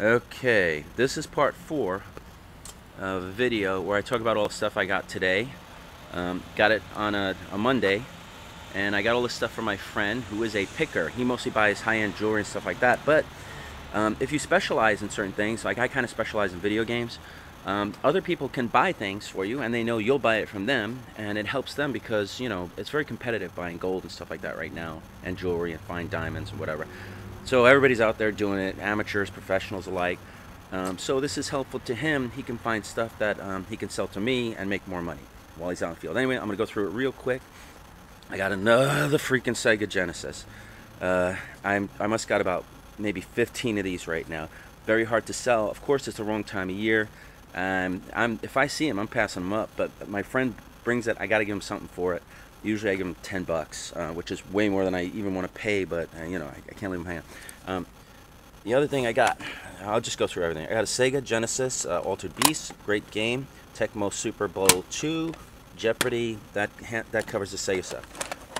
Okay, this is part four of a video where I talk about all the stuff I got today. Um, got it on a, a, Monday, and I got all this stuff from my friend who is a picker. He mostly buys high-end jewelry and stuff like that, but um, if you specialize in certain things, like I kind of specialize in video games, um, other people can buy things for you and they know you'll buy it from them and it helps them because you know it's very competitive buying gold and stuff like that right now and jewelry and fine diamonds and whatever so everybody's out there doing it, amateurs, professionals alike. Um, so this is helpful to him. He can find stuff that um, he can sell to me and make more money while he's out in the field. Anyway, I'm to go through it real quick. I got another freaking Sega Genesis. Uh, I'm, I must got about maybe 15 of these right now. Very hard to sell. Of course, it's the wrong time of year. Um, I'm, if I see him, I'm passing them up. But my friend brings it. I got to give him something for it. Usually I give them 10 bucks, uh, which is way more than I even want to pay, but uh, you know, I, I, can't leave them hanging. Um, the other thing I got, I'll just go through everything. I got a Sega Genesis uh, Altered Beast, great game. Tecmo Super Bowl 2, Jeopardy, that that covers the Sega stuff.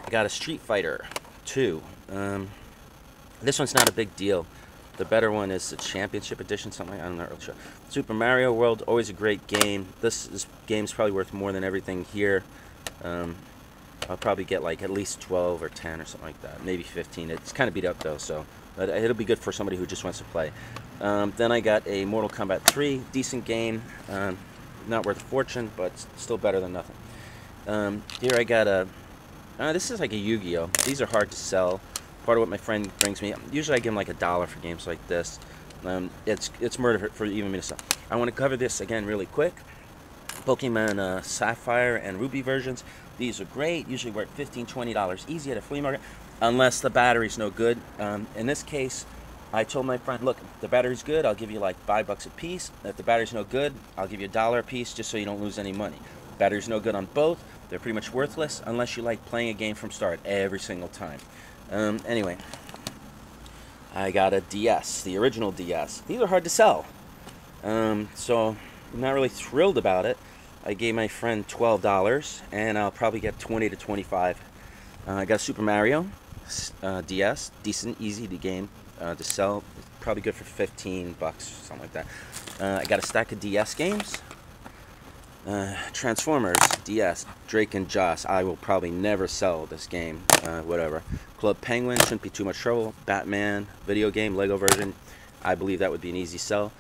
I got a Street Fighter 2. Um, this one's not a big deal. The better one is the Championship Edition, something I'm not really sure. Super Mario World, always a great game. This, this game's probably worth more than everything here. Um, I'll probably get like at least 12 or 10 or something like that, maybe 15. It's kind of beat up though, so but it'll be good for somebody who just wants to play. Um, then I got a Mortal Kombat 3, decent game, um, not worth a fortune, but still better than nothing. Um, here I got a, uh, this is like a Yu-Gi-Oh! These are hard to sell. Part of what my friend brings me, usually I give him like a dollar for games like this. Um, it's it's murder for even me to sell. I want to cover this again really quick. Pokemon uh, Sapphire and Ruby versions. These are great. Usually worth $15, $20 easy at a flea market, unless the battery's no good. Um, in this case, I told my friend, look, the battery's good, I'll give you like five bucks a piece. If the battery's no good, I'll give you a dollar a piece just so you don't lose any money. Battery's no good on both. They're pretty much worthless unless you like playing a game from start every single time. Um, anyway, I got a DS, the original DS. These are hard to sell. Um, so I'm not really thrilled about it. I gave my friend $12 and I'll probably get 20 to 25. Uh, I got Super Mario uh, DS, decent, easy to game uh, to sell. Probably good for 15 bucks, something like that. Uh, I got a stack of DS games. Uh, Transformers DS, Drake and Josh. I will probably never sell this game. Uh, whatever. Club Penguin shouldn't be too much trouble. Batman video game, Lego version. I believe that would be an easy sell.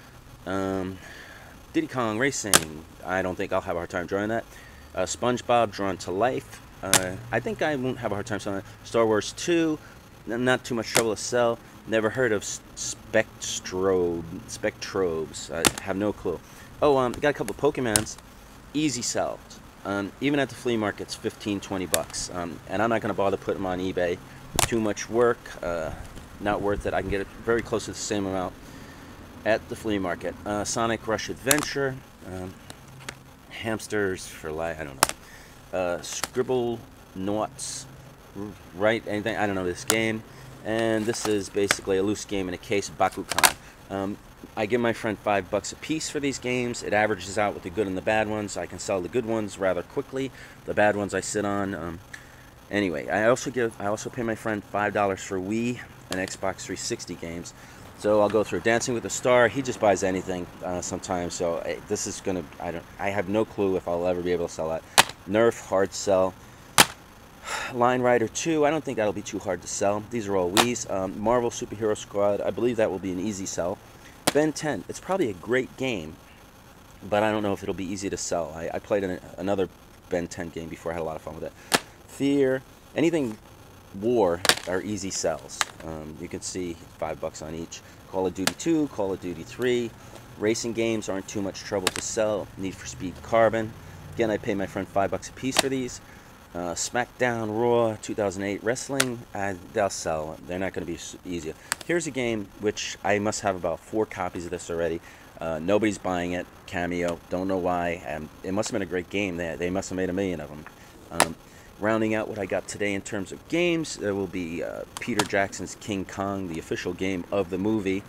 Um, Diddy Kong Racing, I don't think I'll have a hard time drawing that. Uh, SpongeBob Drawn to Life, uh, I think I won't have a hard time selling it. Star Wars 2, not too much trouble to sell. Never heard of Spectrobe, Spectrobes, I have no clue. Oh, um, got a couple of Pokemons, easy sell. Um, even at the flea markets, 15, 20 bucks. Um, and I'm not going to bother putting them on eBay. Too much work, uh, not worth it. I can get it very close to the same amount at the flea market. Uh, Sonic Rush Adventure, um, Hamsters for Life, I don't know. Uh, Scribble Noughts, right? Anything? I don't know this game. And this is basically a loose game in a case of Bakugan. Um, I give my friend five bucks a piece for these games. It averages out with the good and the bad ones. I can sell the good ones rather quickly. The bad ones I sit on. Um, anyway, I also give. I also pay my friend five dollars for Wii and Xbox 360 games. So I'll go through Dancing with the Star. He just buys anything uh, sometimes. So I, this is gonna. I don't. I have no clue if I'll ever be able to sell that. Nerf hard sell. Line Rider 2. I don't think that'll be too hard to sell. These are all Wii's. Um, Marvel Superhero Squad. I believe that will be an easy sell. Ben 10. It's probably a great game, but I don't know if it'll be easy to sell. I, I played an, another Ben 10 game before. I had a lot of fun with it. Fear. Anything war are easy sells. Um, you can see five bucks on each. Call of Duty 2, Call of Duty 3. Racing games aren't too much trouble to sell. Need for Speed Carbon. Again, I pay my friend five bucks a piece for these. Uh, SmackDown Raw 2008 Wrestling, uh, they'll sell. They're not going to be easy. Here's a game which I must have about four copies of this already. Uh, nobody's buying it. Kameo. Don't know why. Um, it must have been a great game. They, they must have made a million of them. Um, rounding out what I got today in terms of games, there will be uh, Peter Jackson's King Kong, the official game of the movie.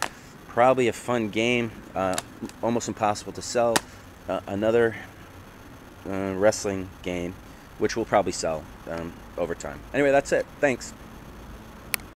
Probably a fun game, uh, almost impossible to sell. Uh, another uh, wrestling game, which will probably sell um, over time. Anyway, that's it. Thanks.